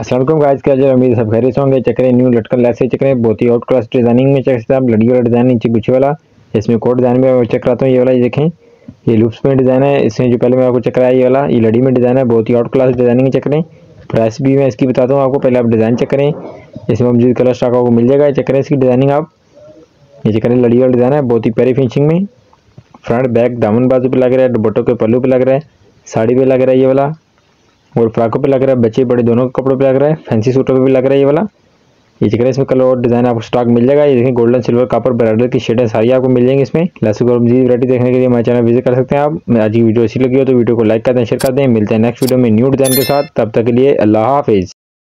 Aslam guys क्या जो उम्मीद सब खैरियत होंगे। चक्रे न्यू लटकन लेस चक्रे बहुत ही आउट क्लास डिज़ाइनिंग में चेक आप लड़ी वाला डिज़ाइन नीचे गुच्छे वाला। इसमें कोट डिज़ाइन में चेक हूँ, ये वाला, ये देखें। ये लुप्स में डिज़ाइन है, इसमें जो पहले मैं आपको चेक कराया, ये वाला, ये लड़ी में डिज़ाइन है। बहुत ही आउट क्लास डिज़ाइनिंग चेक करें। प्राइस भी मैं इसकी बताता हूँ आपको, पहले आप डिज़ाइन चेक करें। इसमें मजीद कलर स्टॉक आपको मिल जाएगा चेक करें इसकी डिज़ाइनिंग आप। ये चेक करें, लड़ी वाला डिज़ाइन है, बहुत ही प्यारी फिनिशिंग में। फ्रंट बैक दामन बाजू पे लग रहा है, दुपट्टों के पल्लू पर लग रहा है। साड़ी पे लग रहा है ये वाला। और फ्राकों पे लग रहा है, बच्चे बड़े दोनों के कपड़ों पे लग रहा है, फैंसी सूटों पे भी लग रहा है ये वाला। ये चक्कर इसमें कलर और डिज़ाइन आपको स्टॉक मिल जाएगा। ये देखिए गोल्डन सिल्वर कापर ब्राइडर की शेडें सारी आपको मिल जाएँगी इसमें। लेसुक और जी वरायटी देखने के लिए हमारे चैनल विज़िट कर सकते हैं आप। आज की वीडियो अच्छी लगी हो तो वीडियो को लाइक कर दें शेयर कर दें। मिलते हैं नेक्स्ट वीडियो में न्यू डिज़ाइन के साथ। तब तक के लिए अल्लाह हाफिज़।